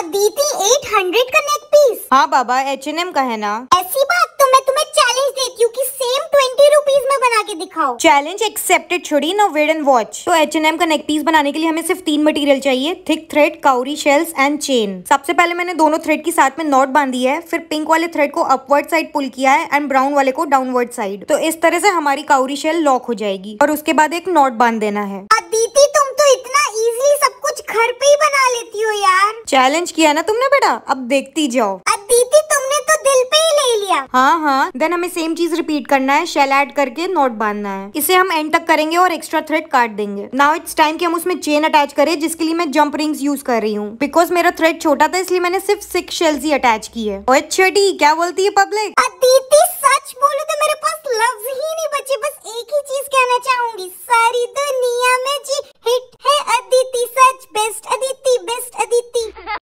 अदिति 800 का neck piece हाँ बाबा H N M का है ना? ऐसी बात तो मैं तुम्हें चैलेंज देती हूँ कि सेम ट्वेंटी रुपीज़ में बना के दिखाओ. चैलेंज एक्सेप्टेड छोड़ी नो वेड एंड वॉच तो एच एन एम का नेक पीस बनाने के लिए हमें सिर्फ़ तीन मटेरियल चाहिए thick thread cowrie shells and chain सबसे पहले मैंने दोनों थ्रेड की साथ में नॉट बांधी है फिर पिंक वाले थ्रेड को अपवर्ड साइड पुल किया है एंड ब्राउन वाले को डाउनवर्ड साइड तो इस तरह से हमारी काउरी शेल लॉक हो जाएगी और उसके बाद एक नॉट बाँध देना है अदिति तुम तो इतना इजीली सब कुछ घर पे ही बना लेती हो यार। चैलेंज किया ना तुमने बेटा? अब देखती जाओ। अदिति तुमने तो दिल पे ही ले लिया। हाँ हाँ। देन हमें सेम चीज़ रिपीट करना है। शेल ऐड करके नॉट बांधना है। इसे हम एंड तक करेंगे और एक्स्ट्रा थ्रेड काट देंगे। नाउ इट्स टाइम कि हम उसमें चेन अटैच करें जिसके लिए मैं जंप रिंग्स यूज़ कर रही हूँ। बिकॉज़ मेरा थ्रेड छोटा था इसलिए मैंने सिर्फ़ सिक्स शेल्स ही अटैच की है। ओए छठी क्या बोलती है पब्लिक अदिति सच बोलो तो मेरे पास लफ्ज ही नहीं बचे। बस एक ही चीज़ कहना चाहूँगी। सारी दुनिया में जी